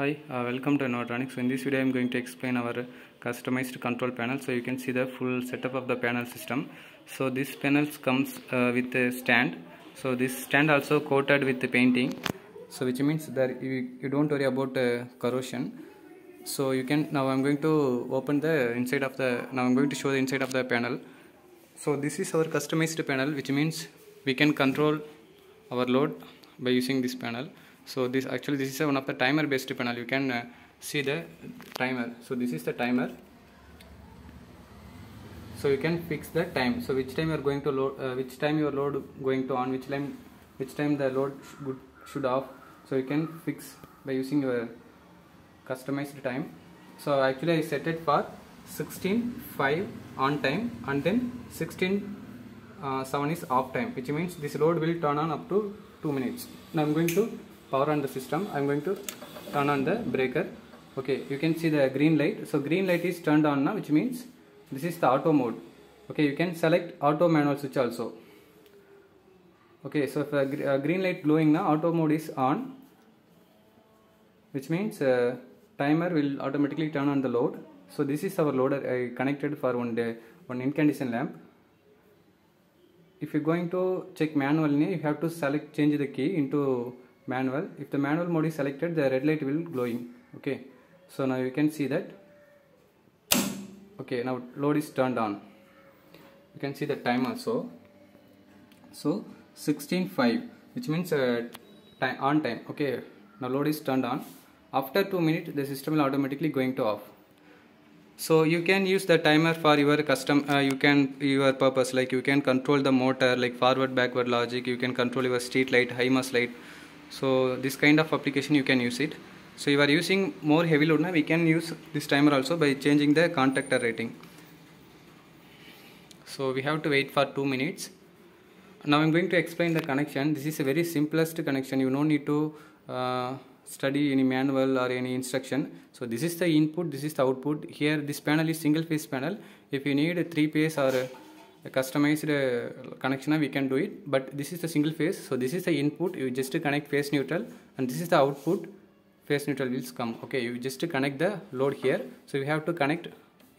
Hi, uh, welcome to Innovotronics. So in this video, I'm going to explain our customized control panel. So you can see the full setup of the panel system. So this panels comes uh, with a stand. So this stand also coated with the painting. So which means that you, you don't worry about uh, corrosion. So you can now I'm going to open the inside of the now I'm going to show the inside of the panel. So this is our customized panel, which means we can control our load by using this panel so this actually this is one of the timer based panel. You can uh, see the timer. So this is the timer. So you can fix the time. So which time you are going to load uh, which time your load going to on which time which time the load sh good, should off. So you can fix by using your customized time. So actually i set it for 16 5 on time and then 16 uh, 7 is off time which means this load will turn on up to 2 minutes. Now i'm going to power on the system. I'm going to turn on the breaker. Okay you can see the green light. So green light is turned on now which means this is the auto mode. Okay you can select auto manual switch also. Okay so if a uh, green light glowing now auto mode is on which means uh, timer will automatically turn on the load. So this is our loader i connected for one day one incandescent lamp. If you're going to check manually you have to select change the key into manual. If the manual mode is selected the red light will glowing. Okay. So now you can see that. Okay now load is turned on. You can see the time also. So 16.5 which means uh, time on time. Okay now load is turned on. After 2 minutes the system will automatically going to off. So you can use the timer for your custom uh, you can your purpose. Like you can control the motor like forward backward logic. You can control your street light high mast light so this kind of application you can use it. So you are using more heavy load now we can use this timer also by changing the contactor rating. So we have to wait for 2 minutes. Now i'm going to explain the connection. This is a very simplest connection. You no need to uh, study any manual or any instruction. So this is the input this is the output. Here this panel is single phase panel. If you need a three phase or a, customized uh, connection we can do it. But this is the single phase. So this is the input. You just connect phase neutral and this is the output. Phase neutral will come. Okay you just connect the load here. So you have to connect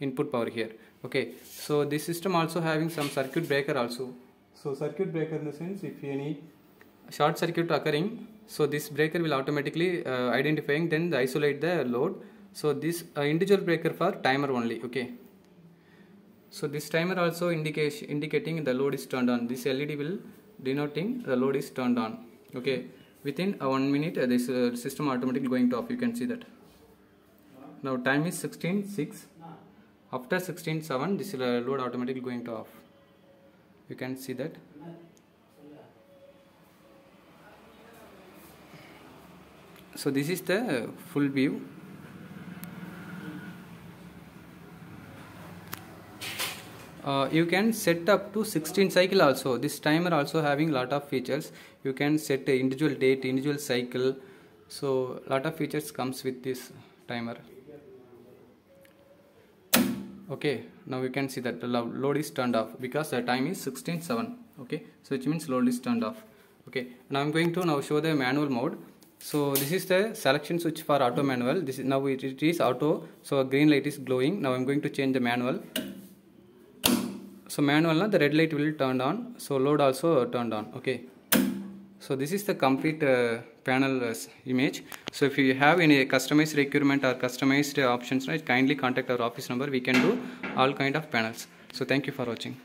input power here. Okay so this system also having some circuit breaker also. So circuit breaker in the sense if any short circuit occurring so this breaker will automatically uh, identifying then the isolate the load. So this uh, individual breaker for timer only. Okay so this timer also indication indicating the load is turned on. This led will denoting the load is turned on. Okay? Within uh, one minute uh, this uh, system automatically going to off. You can see that. Now time is 16 6 after 16 7 this uh, load automatically going to off. You can see that. So this is the full view uh, you can set up to 16 cycle also. This timer also having lot of features. You can set a individual date individual cycle. So lot of features comes with this timer. Okay now you can see that the load is turned off because the time is 16 7 okay so which means load is turned off. Okay now i'm going to now show the manual mode. So this is the selection switch for auto manual. This is now it, it is auto. So green light is glowing. Now i'm going to change the manual so manual the red light will turn on. So load also turned on. Okay. So this is the complete uh, panel uh, image. So if you have any customized requirement or customized uh, options right kindly contact our office number. We can do all kind of panels. So thank you for watching